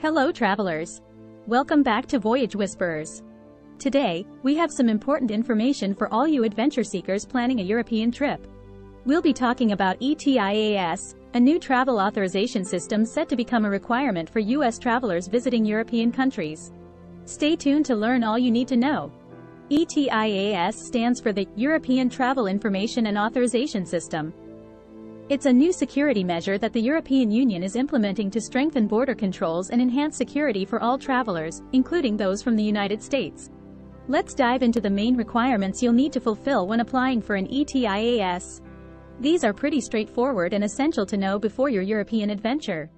Hello travelers. Welcome back to Voyage Whisperers. Today, we have some important information for all you adventure seekers planning a European trip. We'll be talking about ETIAS, a new travel authorization system set to become a requirement for US travelers visiting European countries. Stay tuned to learn all you need to know. ETIAS stands for the European Travel Information and Authorization System. It's a new security measure that the European Union is implementing to strengthen border controls and enhance security for all travelers, including those from the United States. Let's dive into the main requirements you'll need to fulfill when applying for an ETIAS. These are pretty straightforward and essential to know before your European adventure.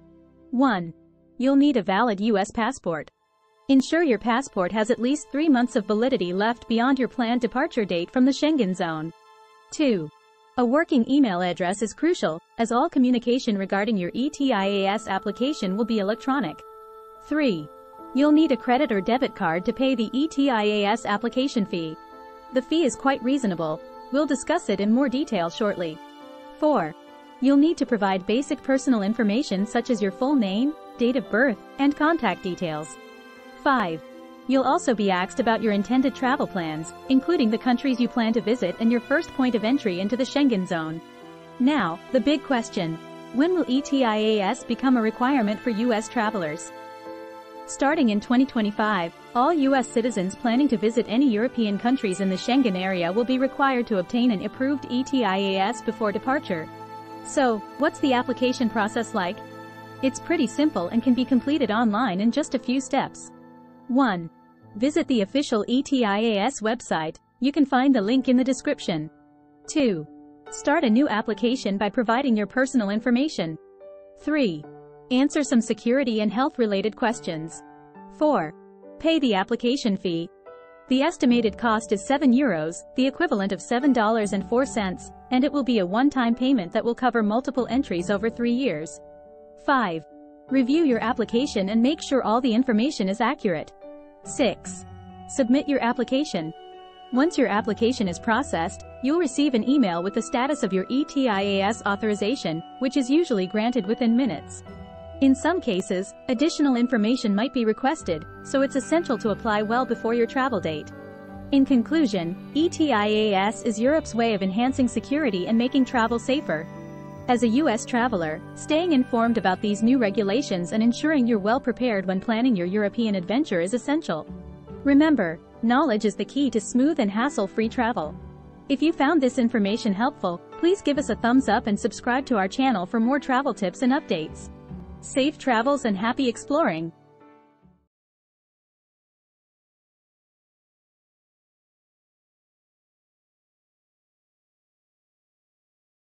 1. You'll need a valid US passport. Ensure your passport has at least three months of validity left beyond your planned departure date from the Schengen zone. 2. A working email address is crucial, as all communication regarding your ETIAS application will be electronic. 3. You'll need a credit or debit card to pay the ETIAS application fee. The fee is quite reasonable. We'll discuss it in more detail shortly. 4. You'll need to provide basic personal information such as your full name, date of birth, and contact details. 5. You'll also be asked about your intended travel plans, including the countries you plan to visit and your first point of entry into the Schengen zone. Now, the big question. When will ETIAS become a requirement for U.S. travelers? Starting in 2025, all U.S. citizens planning to visit any European countries in the Schengen area will be required to obtain an approved ETIAS before departure. So, what's the application process like? It's pretty simple and can be completed online in just a few steps. 1. Visit the official ETIAS website. You can find the link in the description. 2. Start a new application by providing your personal information. 3. Answer some security and health-related questions. 4. Pay the application fee. The estimated cost is 7 euros, the equivalent of $7.04, and it will be a one-time payment that will cover multiple entries over 3 years. 5. Review your application and make sure all the information is accurate. 6. Submit your application. Once your application is processed, you'll receive an email with the status of your ETIAS authorization, which is usually granted within minutes. In some cases, additional information might be requested, so it's essential to apply well before your travel date. In conclusion, ETIAS is Europe's way of enhancing security and making travel safer. As a U.S. traveler, staying informed about these new regulations and ensuring you're well prepared when planning your European adventure is essential. Remember, knowledge is the key to smooth and hassle-free travel. If you found this information helpful, please give us a thumbs up and subscribe to our channel for more travel tips and updates. Safe travels and happy exploring!